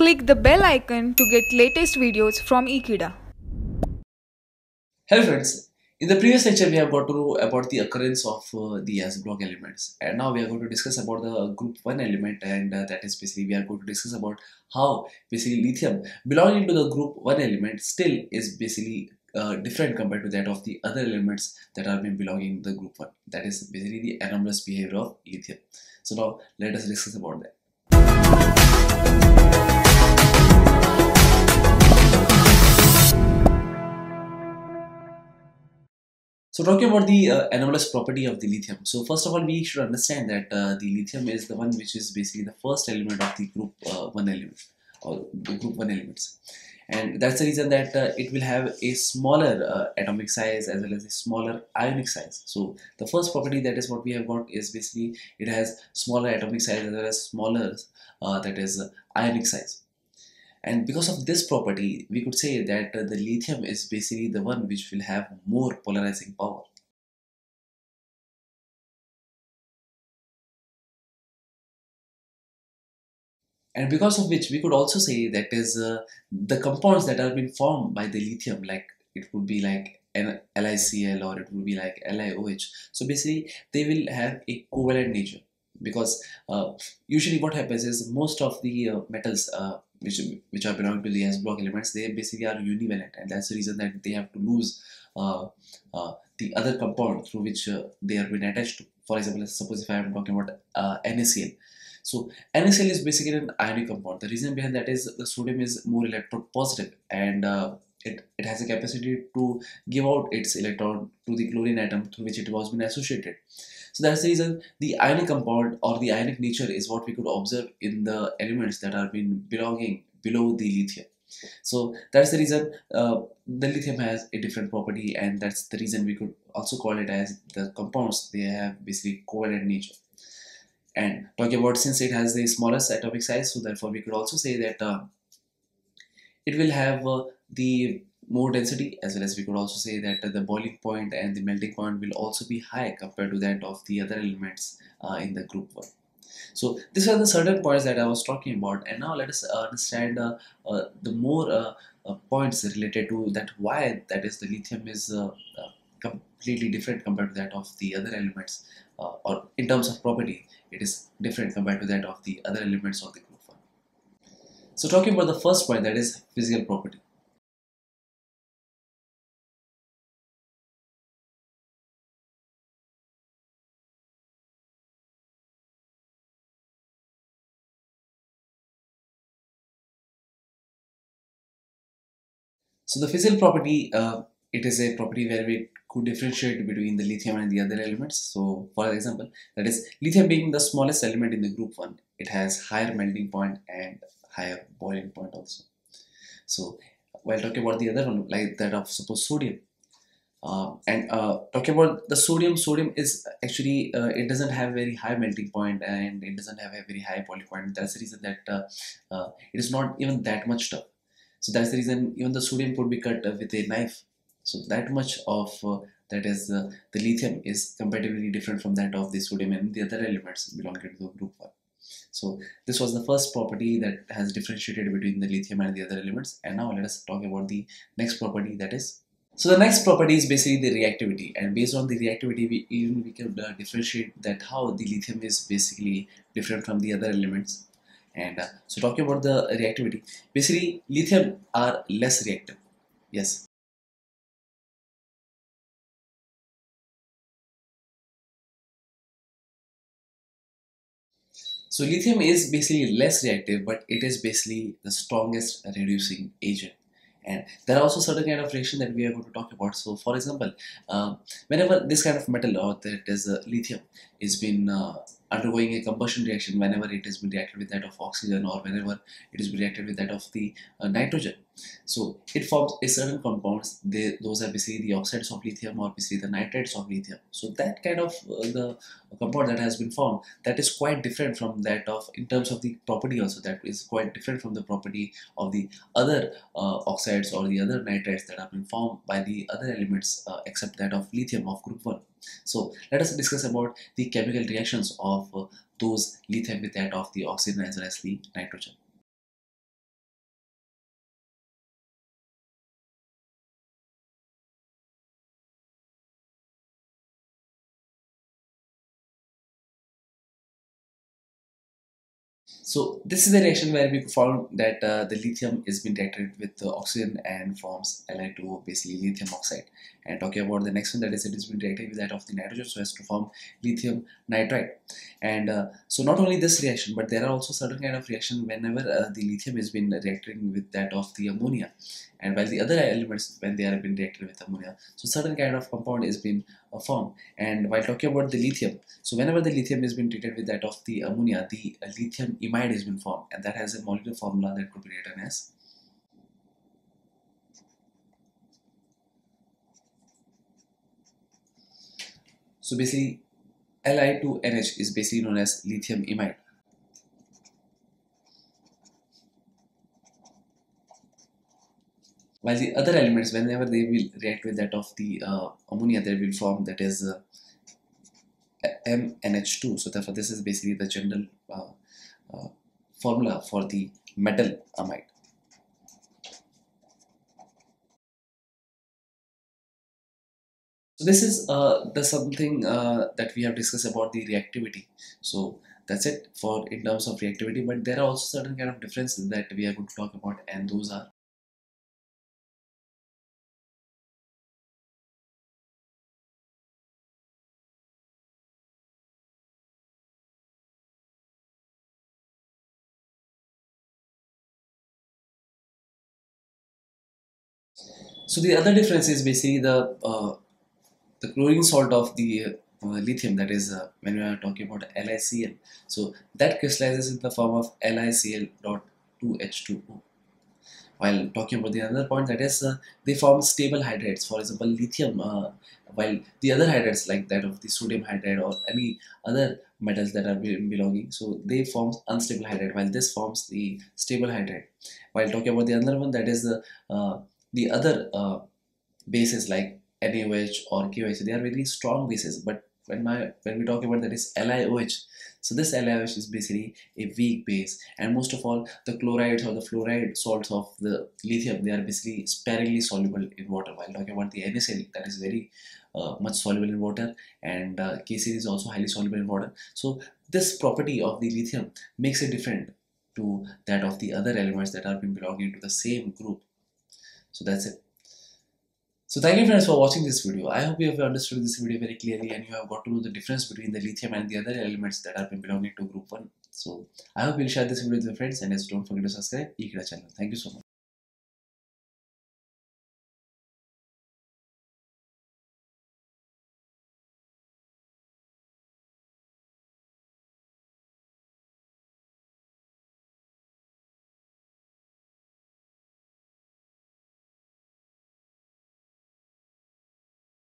Click the bell icon to get latest videos from Ekeeda. Hello friends, in the previous lecture we have got to know about the occurrence of uh, the S block elements and now we are going to discuss about the group 1 element and uh, that is basically we are going to discuss about how basically lithium belonging to the group 1 element still is basically uh, different compared to that of the other elements that are been belonging to the group 1 that is basically the anomalous behavior of lithium. So now let us discuss about that. So talking about the uh, anomalous property of the lithium. So first of all, we should understand that uh, the lithium is the one which is basically the first element of the group uh, one element or the group one elements, and that's the reason that uh, it will have a smaller uh, atomic size as well as a smaller ionic size. So the first property that is what we have got is basically it has smaller atomic size as well as smaller uh, that is ionic size. And because of this property, we could say that uh, the lithium is basically the one which will have more polarizing power. And because of which, we could also say that is uh, the compounds that have been formed by the lithium, like it would be like an LiCl or it would be like LiOH. So basically, they will have a covalent nature because uh, usually what happens is most of the uh, metals uh, which which are the s block elements they basically are univalent. And that's the reason that they have to lose uh, uh, the other compound through which uh, they are been attached to. For example suppose if i am talking about NaCl. So NaCl is basically an ionic compound. The reason behind that is the sodium is more electropositive and it, it has a capacity to give out its electron to the chlorine atom through which it was been associated so that's the reason the ionic compound or the ionic nature is what we could observe in the elements that are been belonging below the lithium. So that's the reason uh, the lithium has a different property and that's the reason we could also call it as the compounds they have basically covalent nature. And talking about since it has the smallest atomic size so therefore we could also say that uh, it will have uh, the more density as well as we could also say that the boiling point and the melting point will also be high compared to that of the other elements uh, in the group 1. So these are the certain points that I was talking about and now let us understand uh, uh, the more uh, uh, points related to that why that is the lithium is uh, completely different compared to that of the other elements or in terms of property it is different compared to that of the other elements of the group 1. So talking about the first point that is physical property. So the physical property, uh, it is a property where we could differentiate between the lithium and the other elements. So for example, that is lithium being the smallest element in the group 1, it has higher melting point and higher boiling point also. So while talking about the other one, like that of suppose sodium, uh, and uh, talking about the sodium, sodium is actually uh, it doesn't have very high melting point and it doesn't have a very high boiling point. That's the reason that uh, uh, it is not even that much tough. So that's the reason even the sodium could be cut with a knife. So that much of uh, that is uh, the lithium is comparatively different from that of the sodium and the other elements belonging to the group 1. So this was the first property that has differentiated between the lithium and the other elements. And now let us talk about the next property that is. So the next property is basically the reactivity and based on the reactivity we even we can uh, differentiate that how the lithium is basically different from the other elements and uh, so talking about the reactivity, basically lithium are less reactive. Yes. So lithium is basically less reactive, but it is basically the strongest reducing agent. And there are also certain kind of reaction that we are going to talk about. So, for example, uh, whenever this kind of metal or that is uh, lithium is been uh, undergoing a combustion reaction whenever it has been reacted with that of oxygen or whenever it is reacted with that of the uh, nitrogen. So it forms a certain compounds. They, those are basically the oxides of lithium or basically the nitrates of lithium. So that kind of uh, the compound that has been formed that is quite different from that of in terms of the property also that is quite different from the property of the other uh, oxides or the other nitrates that have been formed by the other elements uh, except that of lithium of group 1. So let us discuss about the chemical reactions of uh, those lithium with that of the oxygen as well as the nitrogen. So this is the reaction where we found that uh, the lithium is being reacted with oxygen and forms Li2O, basically lithium oxide. And talking about the next one, that is it is being reacted with that of the nitrogen so as to form lithium nitride. And uh, so not only this reaction, but there are also certain kind of reaction whenever uh, the lithium is being reacting with that of the ammonia. And while the other elements, when they are being reacted with ammonia, so certain kind of compound is being formed. And while talking about the lithium, so whenever the lithium is being treated with that of the ammonia, the lithium imide has been formed, and that has a molecular formula that could be written as So basically, Li2NH is basically known as lithium imide. While the other elements whenever they will react with that of the uh, ammonia they will form that is uh, MNH2 so therefore this is basically the general uh, uh, formula for the metal amide. So this is uh, the something uh, that we have discussed about the reactivity. So that's it for in terms of reactivity. But there are also certain kind of differences that we are going to talk about and those are So the other difference is basically the uh, the chlorine salt of the uh, lithium that is uh, when we are talking about LiCl. So that crystallizes in the form of LiCl.2H2O. While talking about the other point that is uh, they form stable hydrates. For example, lithium. Uh, while the other hydrates like that of the sodium hydride or any other metals that are belonging, so they form unstable hydrate. While this forms the stable hydrate. While talking about the other one that is the uh, the other uh, bases like NaOH or KOH, they are very strong bases. But when my when we talk about that is LiOH, so this LiOH is basically a weak base, and most of all, the chlorides or the fluoride salts of the lithium they are basically sparingly soluble in water. While talking about the NaCl, that is very uh, much soluble in water, and uh, KCl is also highly soluble in water. So this property of the lithium makes it different to that of the other elements that are belonging to the same group so that's it. So thank you friends for watching this video. I hope you have understood this video very clearly and you have got to know the difference between the lithium and the other elements that are belonging to group 1 so i hope you'll share this video with your friends and yes don't forget to subscribe. Ekeeda channel. Thank you so much